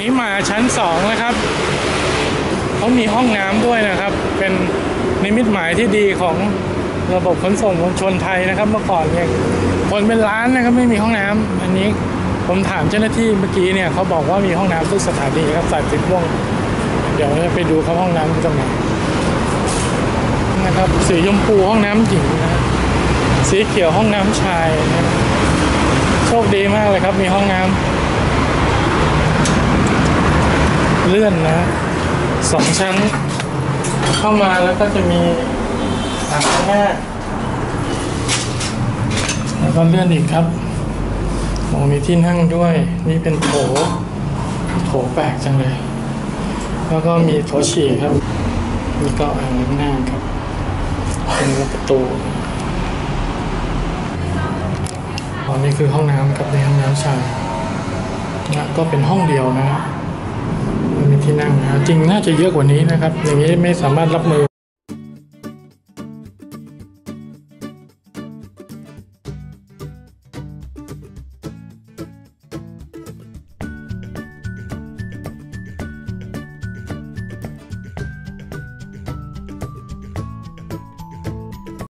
นี้มาชั้นสองนะครับเขามีห้องน้ำด้วยนะครับ เป็นนิมิตหมายที่ดีของระบบขนส่งมวลชนไทยนะครับ เมื่อก่อนเนี่ยคนเป็นล้านนะครับไม่มีห้องน้ำอันนี้ผมถามเจ้าหน้าที่เมื่อกี้เนี่ยเขาบอกว่ามีห้องน้ำทุกสถานีครับสายสีม่วงเดี๋ยวเราไปดูครับห้องน้ำอยู่ตรงไหนนะครับสีชมพูห้องน้ำหญิงนะสีเขียวห้องน้ำชายนะโชคดีมากเลยครับมีห้องน้ำ เลื่อนนะสองชั้น เข้ามาแล้วก็จะมีอ่างล้างหน้าแล้วก็เลื่อนอีกครับโอ้มีที่นั่งด้วย นี่เป็นโถ โถแปลกจังเลย แล้วก็มีโถฉี่ครับ นี่ก็อ่างล้างหน้าครับเป็นประตูอ๋อนี่คือห้องน้ำครับในห้องน้ำชายนะก็เป็นห้องเดียวนะไม่มี ที่นั่งจริงน่าจะเยอะกว่านี้นะครับ อย่างนี้ไม่สามารถรับมือ